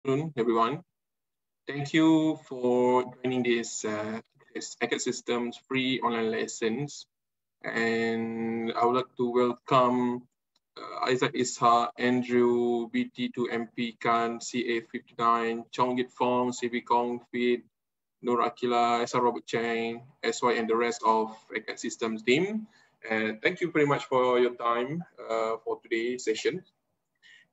afternoon, everyone. Thank you for joining this, uh, Systems free online lessons. And I would like to welcome uh, Isaac Isha, Andrew, BT2MP Khan, CA59, Chong Yit Fong, CV Kong Feed, Nur Akila, SR Robert Chang, SY, and the rest of Acad Systems team. And thank you very much for your time uh, for today's session.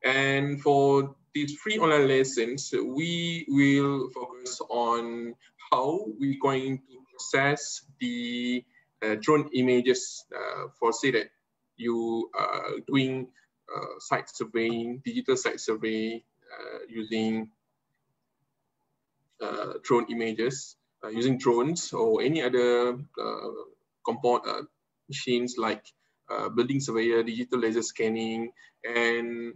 And for these free online lessons, we will focus on how we're going to process the uh, drone images uh, for say that you are doing uh, site surveying, digital site survey uh, using uh, drone images, uh, using drones or any other component machines like building surveyor, digital laser scanning, and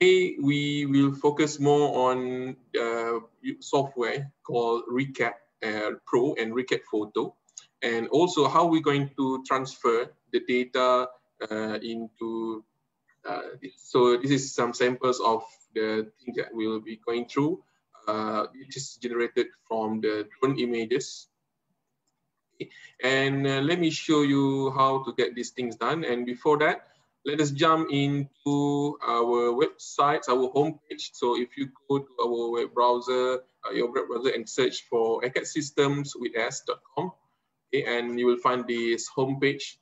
Today, we will focus more on uh, software called Recap uh, Pro and Recap Photo, and also how we're going to transfer the data uh, into uh. So this is some samples of the things that we'll be going through. Uh, it is generated from the drone images. And uh, let me show you how to get these things done. And before that, let us jump into our website, our homepage. So if you go to our web browser, uh, your web browser and search for Systems with s.com, okay, and you will find this homepage.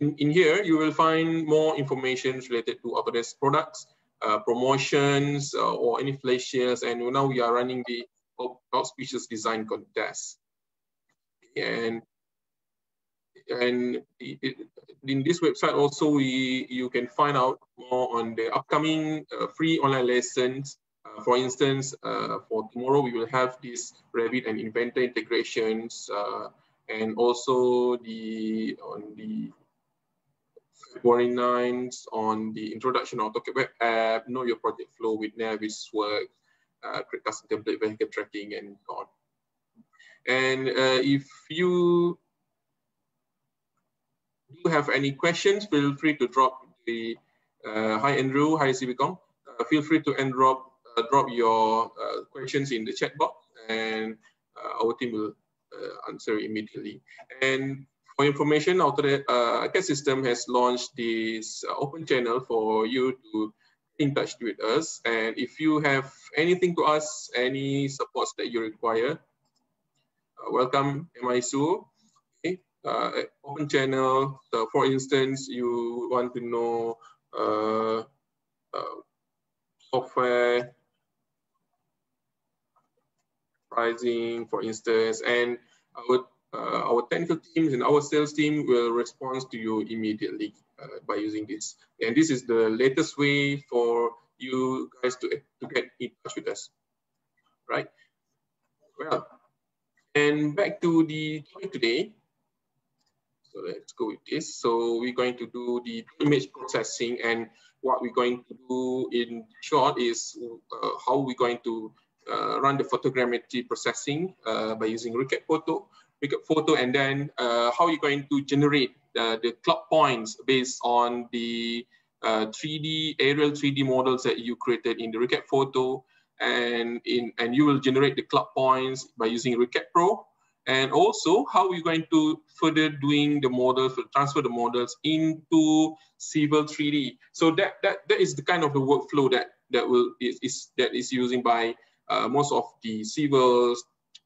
In, in here, you will find more information related to Autodesk products, uh, promotions, uh, or any flash shares. And now we are running the auspicious design contest and and in this website also we you can find out more on the upcoming uh, free online lessons. Uh, for instance uh, for tomorrow we will have this revit and inventor integrations uh, and also the on the February 9th on the introduction of AutoCAD web app know your project flow with Navisworks uh, custom template vehicle tracking and on and uh, if you do have any questions, feel free to drop the, uh, hi Andrew, hi Civicom. Uh, feel free to end drop, uh, drop your uh, questions in the chat box and uh, our team will answer immediately. And for information, Autodesk uh, System has launched this open channel for you to in touch with us. And if you have anything to ask, any supports that you require, welcome MISU. Okay. Uh, open channel. So for instance, you want to know uh, software pricing, for instance, and our uh, our technical teams and our sales team will respond to you immediately uh, by using this. And this is the latest way for you guys to, to get in touch with us, right? Well, and back to the topic today. So let's go with this. So we're going to do the image processing and what we're going to do in short is uh, how we're going to uh, run the photogrammetry processing uh, by using Recap Photo, Recap Photo, and then uh, how you're going to generate the cloud points based on the 3D uh, aerial 3D models that you created in the Recap Photo, and in and you will generate the cloud points by using Recap Pro. And also how we're going to further doing the models, transfer the models into Civil 3D. So that that that is the kind of the workflow that that will is, is that is using by uh, most of the civil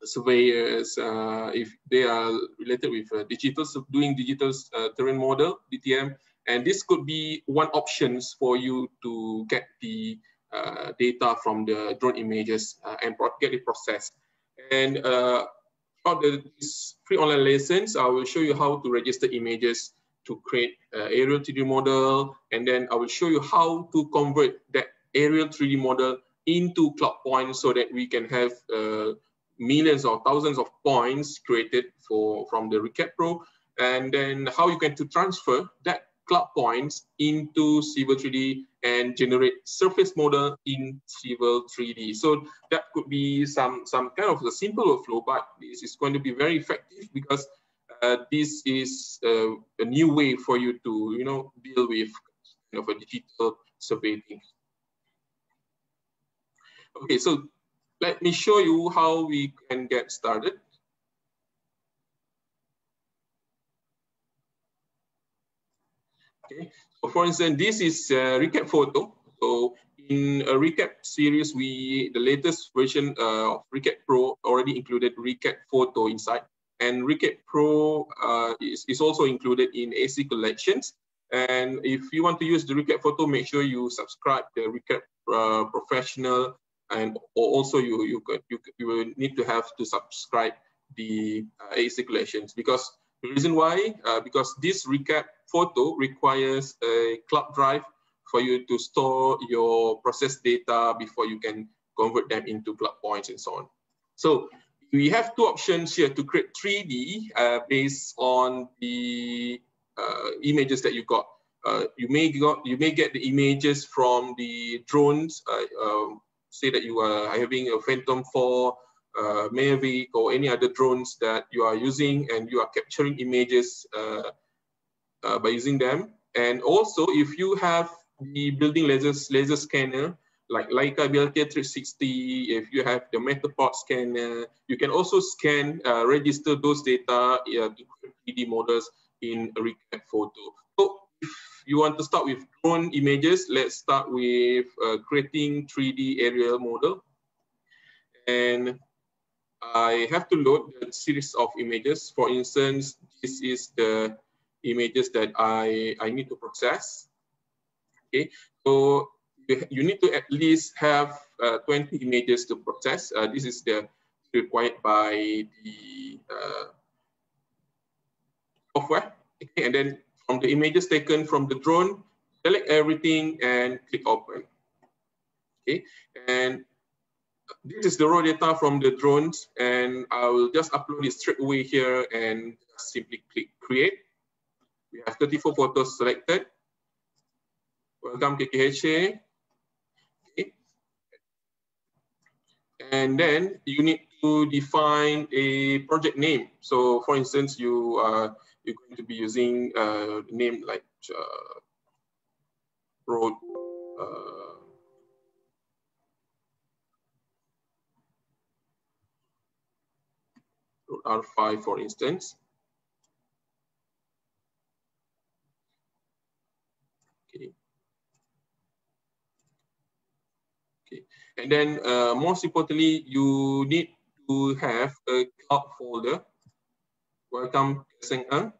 surveyors uh, if they are related with uh, digital doing digital uh, terrain model DTM and this could be one options for you to get the data from the drone images uh, and get it processed. And uh, throughout the, this free online lessons, I will show you how to register images to create uh, aerial 3D model. And then I will show you how to convert that aerial 3D model into cloud points so that we can have uh, millions or thousands of points created for from the Recap Pro. And then how you can to transfer that cloud points into Civil 3D and generate surface model in Civil 3D. So that could be some, some kind of a simple workflow, but this is going to be very effective because uh, this is uh, a new way for you to, you know, deal with of a digital survey thing. Okay, so let me show you how we can get started. Okay, so for instance, this is a recap photo. So in a recap series, we the latest version uh, of Recap Pro already included recap photo inside. And Recap Pro uh, is, is also included in AEC collections. And if you want to use the recap photo, make sure you subscribe the recap uh, professional and also you you you, you will need to have to subscribe the uh, AEC collections because the reason why uh, because this recap photo requires a cloud drive for you to store your process data before you can convert them into cloud points and so on. So we have two options here to create 3D uh, based on the uh, images that you got. Uh, you may got you may get the images from the drones. Uh, um, say that you are having a Phantom 4 uh, Mavic or any other drones that you are using, and you are capturing images uh, uh, by using them. And also, if you have the building lasers, laser scanner, like Leica BLK 360, if you have the Matterport scanner, you can also scan, uh, register those data uh, 3D models in a recap photo. So if you want to start with drone images, let's start with uh, creating 3D aerial model. And I have to load the series of images. For instance, this is the images that I, I need to process. Okay, so you need to at least have uh, 20 images to process. Uh, this is the required by the uh, software. Okay, and then from the images taken from the drone, select everything and click open. Okay, and this is the raw data from the drones, and I will just upload it straight away here and simply click create. We have 34 photos selected. Welcome KKHA. Okay. And then you need to define a project name. So for instance, you are you're going to be using a name like uh, road uh, R5, for instance. Okay. Okay. And then uh, most importantly, you need to have a cloud folder. Welcome, Seng Eng.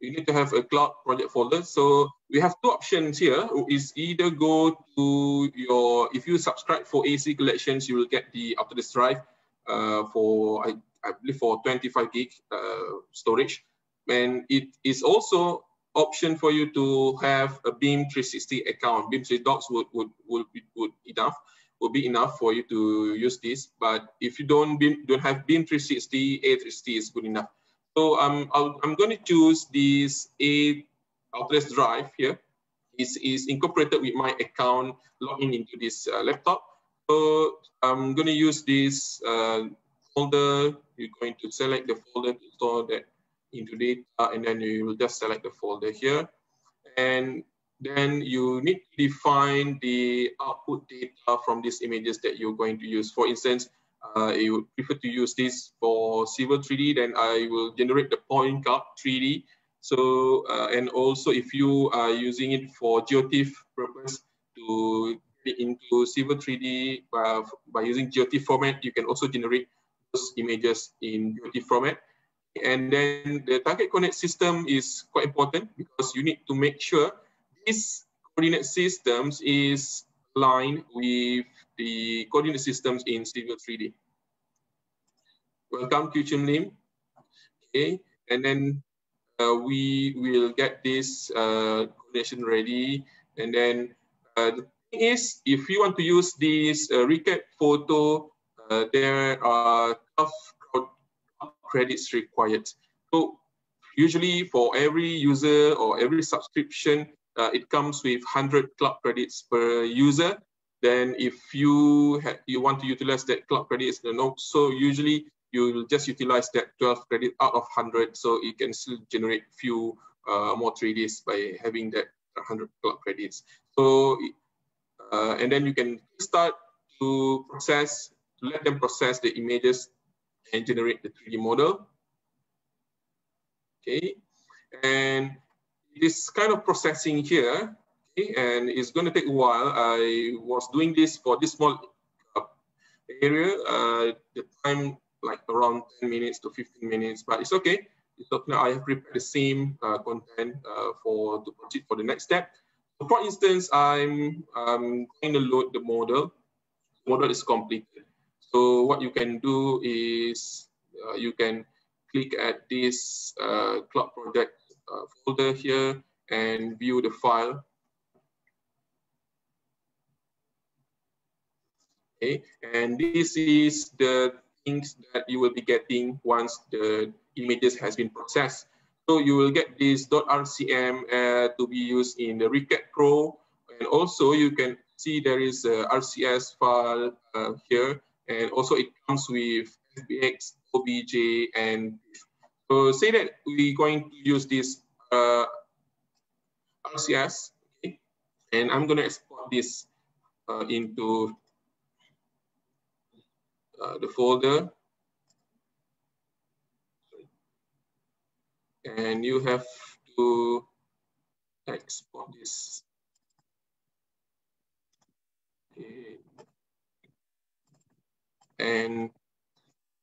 You need to have a cloud project folder. So we have two options here. Is either go to your, if you subscribe for AEC collections, you will get the Autodesk Drive uh, for, I, I believe for 25 gig uh, storage. And it is also option for you to have a BIM 360 account. BIM 3 docs would, would, would, be, would enough, would be enough for you to use this. But if you don't, don't have BIM 360, A360 is good enough. So um, i am going to choose this A Autodesk Drive here. It is incorporated with my account login into this uh, laptop. So I'm going to use this uh, folder. You're going to select the folder to store that into data, and then you will just select the folder here. And then you need to define the output data from these images that you're going to use. For instance, uh, you would prefer to use this for Civil 3D, then I will generate the point cloud 3D. So, uh, and also if you are using it for GeoTIFF purpose to into Civil 3D uh, by using GeoTIFF format, you can also generate those images in GeoTIFF format. And then the target coordinate system is quite important because you need to make sure this coordinate systems is aligned with the coordinate systems in Civil 3D. Welcome to Chim Lim. Okay, and then uh, we will get this uh, coordination ready. And then uh, is, if you want to use this uh, recap photo, uh, there are tough credits required. So usually for every user or every subscription, uh, it comes with 100 cloud credits per user. Then if you you want to utilize that cloud credits, then so usually you will just utilize that 12 credit out of 100, so it can still generate few uh, more 3Ds by having that 100 cloud credits. So, uh, and then you can start to process, let them process the images and generate the 3D model. Okay, and this kind of processing here, okay, and it's going to take a while. I was doing this for this small uh, area. Uh, the time like around 10 minutes to 15 minutes, but it's okay. It's okay. I have prepared the same uh, content uh, for to proceed for the next step. For instance, I'm, I'm going to load the model. Model is completed. So what you can do is uh, you can click at this uh, cloud project uh, folder here and view the file. Okay, and this is the things that you will be getting once the images has been processed. So you will get this .rcm uh, to be used in the Recap Pro. And also you can see there is a RCS file uh, here. And also it comes with FBX, OBJ, and so say that we're going to use this uh, RCS, okay? and I'm going to export this uh, into uh, the folder. And you have to export this. Okay. And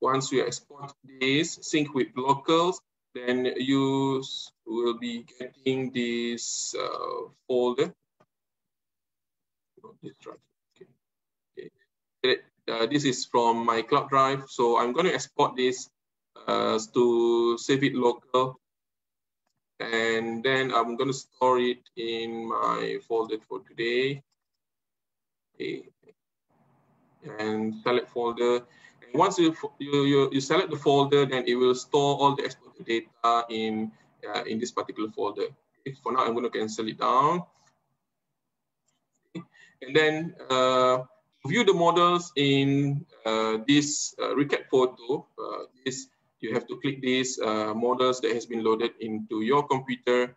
once you export this, sync with locals, then you will be getting this uh, folder. Okay. Okay uh, this is from my cloud drive. So I'm going to export this uh, to save it local. And then I'm going to store it in my folder for today. And select folder. And once you, you, you, select the folder, then it will store all the exported data in, uh, in this particular folder. Okay. For now, I'm going to cancel it down. And then uh, view the models in uh, this uh, Recap photo, uh, this you have to click these uh, models that has been loaded into your computer.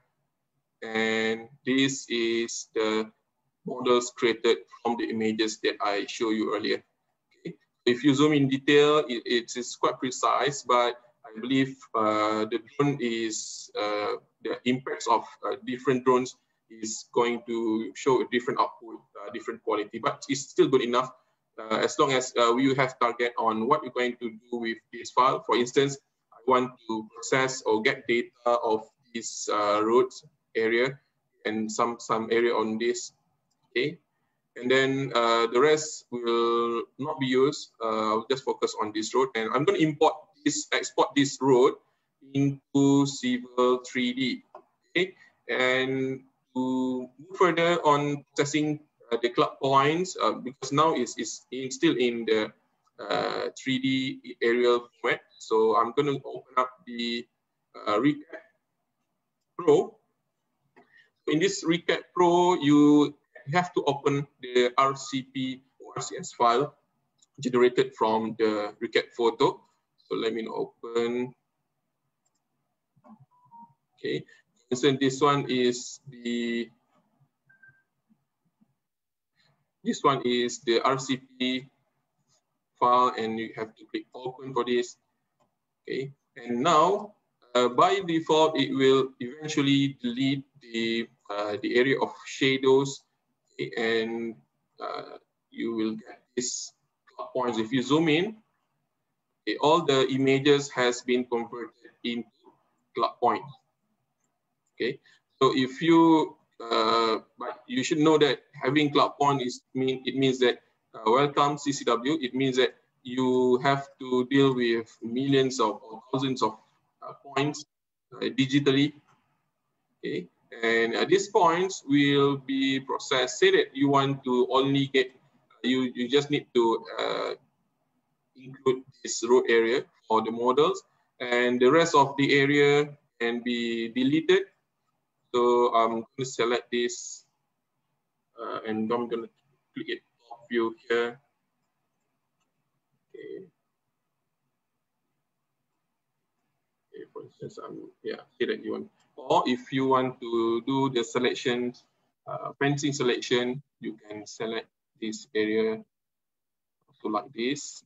And this is the models created from the images that I showed you earlier. Okay. If you zoom in detail, it, it is quite precise, but I believe uh, the drone is, uh, the impacts of different drones is going to show a different output, uh, different quality, but it's still good enough uh, as long as uh, we have target on what we're going to do with this file. For instance, I want to process or get data of this uh, roads area and some, some area on this, okay? And then uh, the rest will not be used. Uh, I'll just focus on this road and I'm going to import this, export this road into Civil 3D, okay? And to move further on processing the cloud points, uh, because now it's, it's in, still in the 3D uh, aerial format. So I'm going to open up the Recap Pro. In this Recap Pro, you have to open the RCP or RCS file generated from the Recap photo. So let me open. Okay, so this one is the this one is the RCP file and you have to click open for this. Okay, and now uh, by default it will eventually delete the uh, the area of shadows and uh, you will get this points. If you zoom in, okay, all the images has been converted into cloud points. Okay, so if you, uh, but you should know that having cloud point is mean it means that uh, welcome CCW. It means that you have to deal with millions of or thousands of uh, points uh, digitally. Okay, and at these points will be processed. Say that you want to only get you you just need to uh, include this road area for the models, and the rest of the area can be deleted so I'm going to select this uh, and I'm going to click it top view here. Okay. okay. For instance, I'm yeah, here that you want Or if you want to do the selection, uh, fencing selection, you can select this area so like this.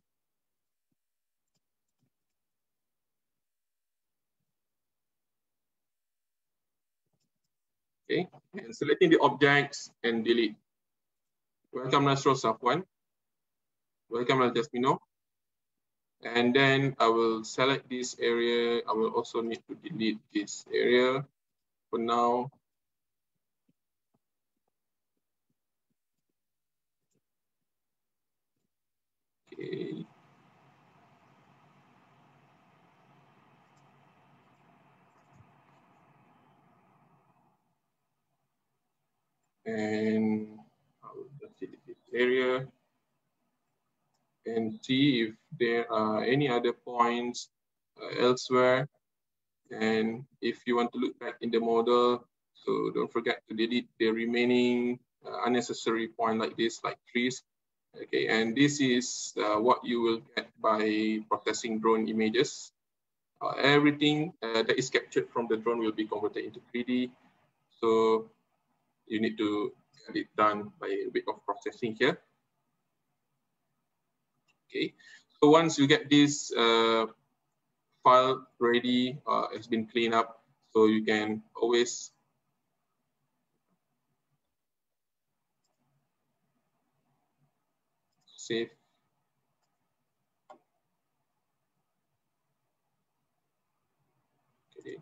Okay, and selecting the objects and delete. Welcome Nasro Safwan. Welcome Al Jasmino. And then I will select this area. I will also need to delete this area for now. Okay. And area and see if there are any other points uh, elsewhere. And if you want to look back in the model, so don't forget to delete the remaining uh, unnecessary point like this, like trees. Okay, and this is uh, what you will get by processing drone images. Uh, everything uh, that is captured from the drone will be converted into 3D. So you need to get it done by a bit of processing here. Okay, so once you get this uh, file ready, uh, it's been cleaned up, so you can always save. Okay.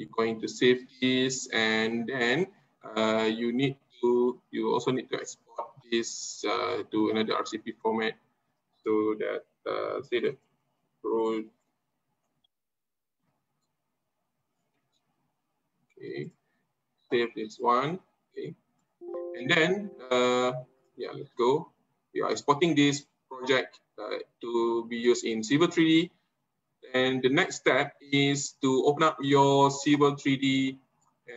You're going to save this and then uh, you need to, you also need to export this uh, to another RCP format so that uh, say the role. Okay, save this one. Okay, and then uh, yeah, let's go. We are exporting this project uh, to be used in Civil 3D. And the next step is to open up your Civil 3D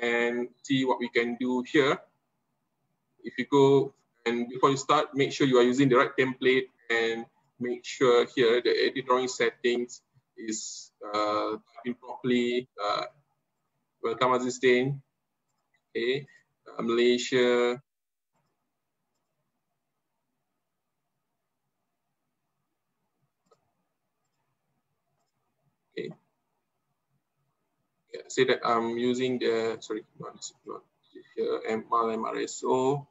and see what we can do here. If you go and before you start, make sure you are using the right template and make sure here the edit drawing settings is uh, typing properly. Uh, welcome Aziztain. Okay, uh, Malaysia. Okay. Yeah, say that I'm using the sorry, not, not here, ML MRSO.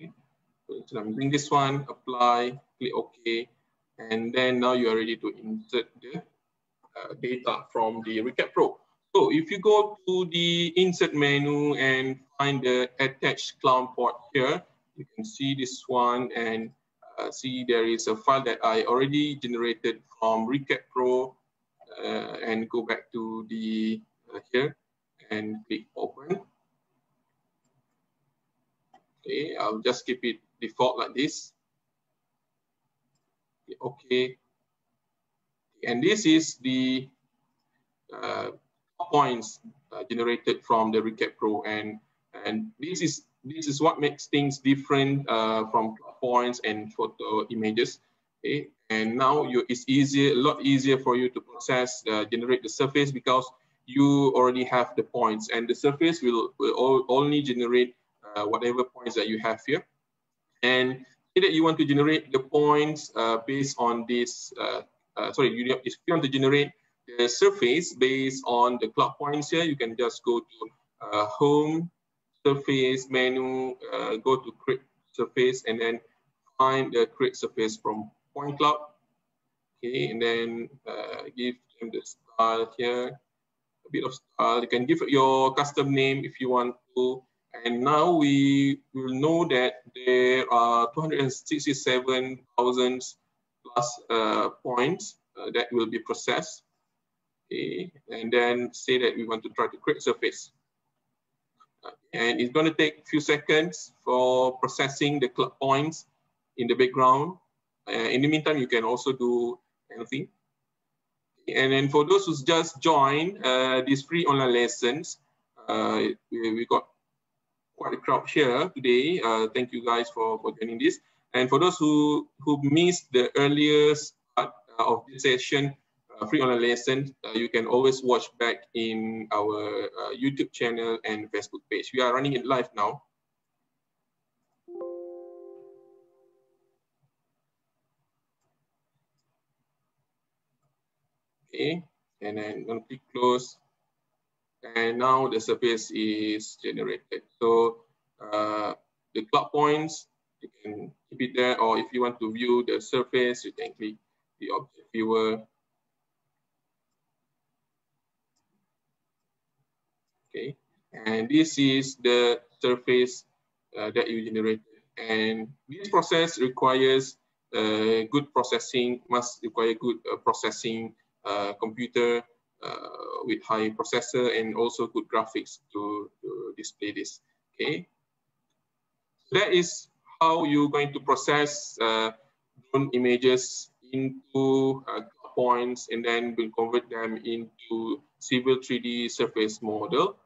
Okay. So I'm doing this one, apply, click OK, and then now you are ready to insert the uh, data from the Recap Pro. So if you go to the insert menu and find the attached clown port here, you can see this one and uh, see there is a file that I already generated from Recap Pro uh, and go back to the uh, here and click open. Okay, I'll just keep it default like this. Okay. And this is the uh, points uh, generated from the Recap Pro, and and this is this is what makes things different uh, from points and photo images. Okay, and now you it's easier, a lot easier for you to process, uh, generate the surface because you already have the points, and the surface will will only generate uh, whatever points that you have here and say that you want to generate the points uh, based on this, uh, uh, sorry, you, if you want to generate the surface based on the cloud points here, you can just go to home, surface menu, uh, go to create surface, and then find the create surface from point cloud. Okay, and then uh, give them the style here, a bit of style. You can give your custom name if you want to. And now we will know that there are 267,000 plus uh, points uh, that will be processed. Okay. And then say that we want to try to create surface. Uh, and it's going to take a few seconds for processing the cloud points in the background. Uh, in the meantime, you can also do anything. And then for those who's just joined uh, these free online lessons, uh, we, we got quite a crowd here today. Uh, thank you guys for, for joining this. And for those who, who missed the earliest part of this session, uh, free online lesson, uh, you can always watch back in our uh, YouTube channel and Facebook page. We are running it live now. Okay, and then I'm to click close. And now the surface is generated. So uh, the cloud points, you can keep it there, or if you want to view the surface, you can click the object viewer. Okay, and this is the surface uh, that you generated. And this process requires uh, good processing, must require good uh, processing uh, computer uh, with high processor and also good graphics to, to display this. Okay, that is how you're going to process uh, drone images into points and then we'll convert them into civil 3D surface model.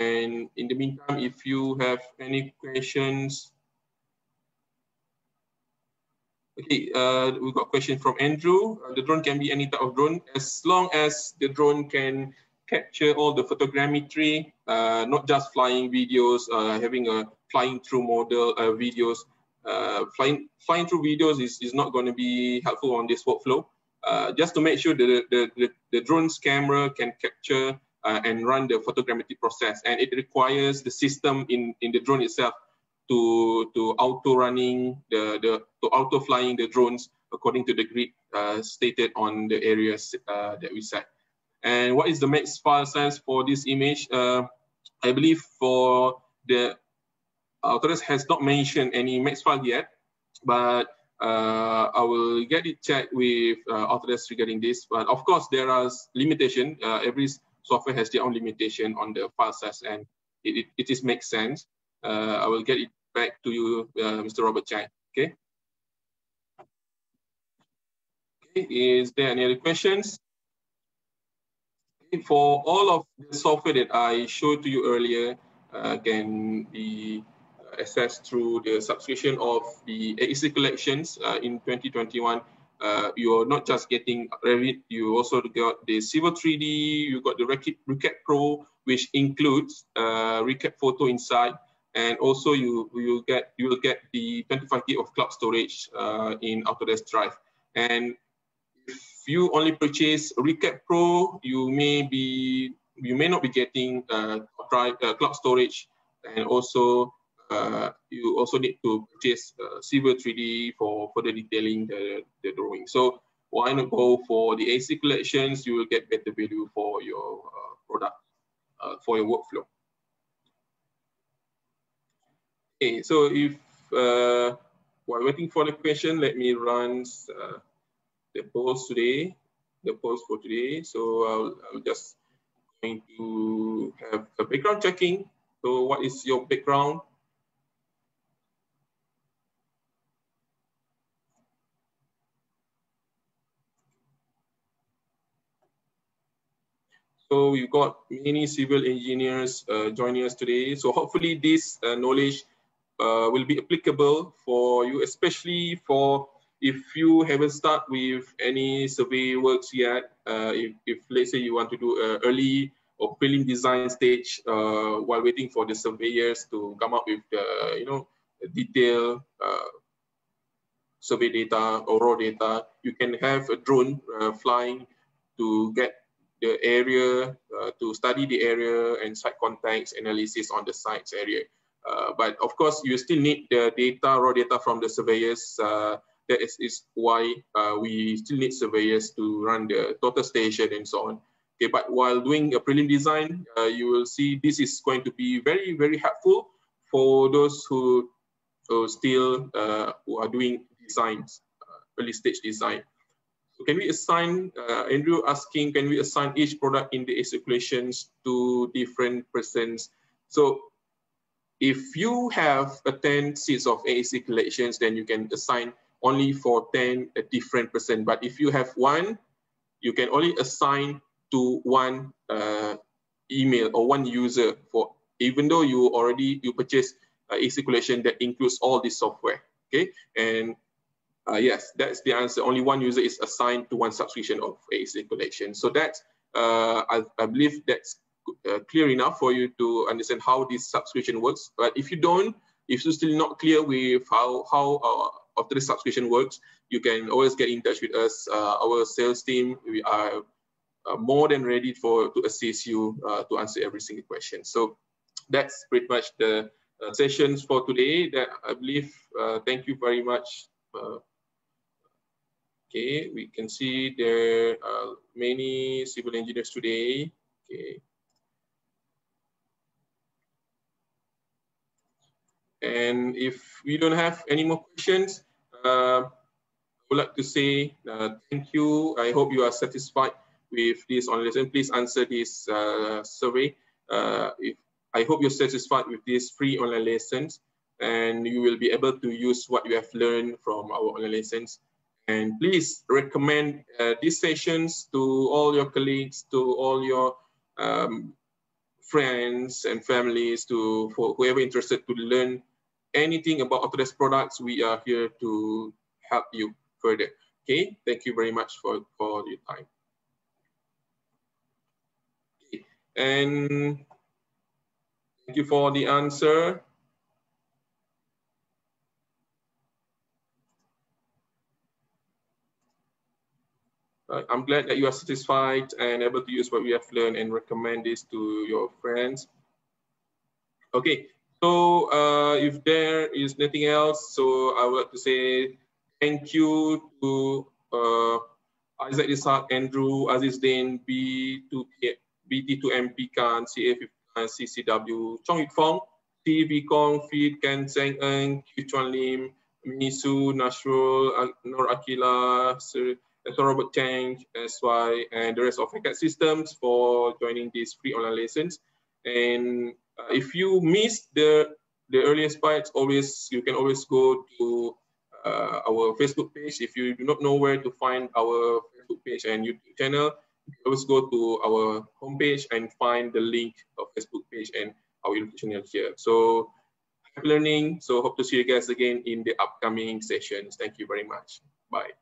And in the meantime, if you have any questions, okay, uh, we got question from Andrew. Uh, the drone can be any type of drone as long as the drone can capture all the photogrammetry, uh, not just flying videos, uh, having a flying through model uh, videos. Uh, flying, flying through videos is, is not going to be helpful on this workflow. Just to make sure that the, the, the drone's camera can capture uh, and run the photogrammetry process. And it requires the system in, in the drone itself to, to auto running the, the to auto flying the drones according to the grid stated on the areas that we set. And what is the max file size for this image? Uh, I believe for the Autodesk has not mentioned any max file yet, but uh, I will get it checked with uh, Autodesk regarding this. But of course, there are limitation. Uh, every software has their own limitation on the file size, and it, it, it is makes sense. Uh, I will get it back to you, uh, Mr. Robert Chang. Okay. Okay. Is there any other questions? for all of the software that I showed to you earlier uh, can be accessed through the subscription of the AEC collections uh, in 2021. Uh, you're not just getting Revit, you also got the Civil 3D, you got the Recap Pro, which includes uh, Recap Photo inside, and also you you get you will get the 25 gig of cloud storage uh, in Autodesk Drive. And if you only purchase Recap Pro, you may be you may not be getting uh, drive, uh, cloud storage, and also uh, you also need to purchase uh, Civil 3D for further detailing the, the drawing. So why not go for the AEC collections? You will get better value for your uh, product, uh, for your workflow. Okay, so if uh, while waiting for the question, let me run uh, the polls today, the polls for today. So I'll, I'll just going to have a background checking. So what is your background? So we've got many civil engineers uh, joining us today. So hopefully this uh, knowledge uh, will be applicable for you, especially for if you haven't started with any survey works yet, uh, if, if let's say you want to do an early or prelim design stage uh, while waiting for the surveyors to come up with the, you know, detailed uh, survey data or raw data, you can have a drone uh, flying to get the area, uh, to study the area and site context analysis on the sites area. Uh, but of course, you still need the data, raw data from the surveyors that is, is why uh, we still need surveyors to run the total station and so on. Okay, but while doing a prelim design, uh, you will see this is going to be very, very helpful for those who, who still uh, who are doing designs, uh, early stage design. So can we assign, uh, Andrew asking, can we assign each product in the circulations to different persons? So if you have a 10 seats of AEC collections, then you can assign only for 10 a different person. But if you have one, you can only assign to one uh, email or one user for even though you already you purchase uh, a collection that includes all this software. Okay, and uh, yes, that's the answer. Only one user is assigned to one subscription of ASA collection. So that's, uh, I, I, believe that's uh, clear enough for you to understand how this subscription works. But if you don't, if you're still not clear with how, how uh, after the subscription works, you can always get in touch with us. Uh, our sales team, we are uh, more than ready for to assist you to answer every single question. So that's pretty much the sessions for today that I believe. thank you very much Okay, we can see there are many civil engineers today. Okay. And if we don't have any more questions, uh, I would like to say uh, thank you. I hope you are satisfied with this online lesson. Please answer this uh, survey. Uh, if I hope you're satisfied with these free online lessons and you will be able to use what you have learned from our online lessons and please recommend uh, these sessions to all your colleagues, to all your um, friends and families, to for whoever interested to learn anything about Autodesk products. We are here to help you further. Okay, thank you very much for, for your time. Okay. And thank you for the answer. I'm glad that you are satisfied and able to use what we have learned and recommend this to your friends. Okay, so uh, if there is nothing else, so I would like to say thank you to uh, Isaac Ishak, Andrew, Aziz Din, B2, BT2MP Khan, CA50, CCW, Chong Yik Fong, TV Kong, Feed, Ken Seng Eng, Q Chuan Lim, Misu, Nasrul, Nur Akila, Sir, Dr. Robert Chang, SY, and the rest of Acad systems for joining these free online lessons. And uh, if you missed the the earliest parts, always you can always go to uh, our Facebook page. If you do not know where to find our Facebook page and YouTube channel, you can always go to our homepage and find the link of Facebook page and our YouTube channel here. So happy learning. So hope to see you guys again in the upcoming sessions. Thank you very much. Bye.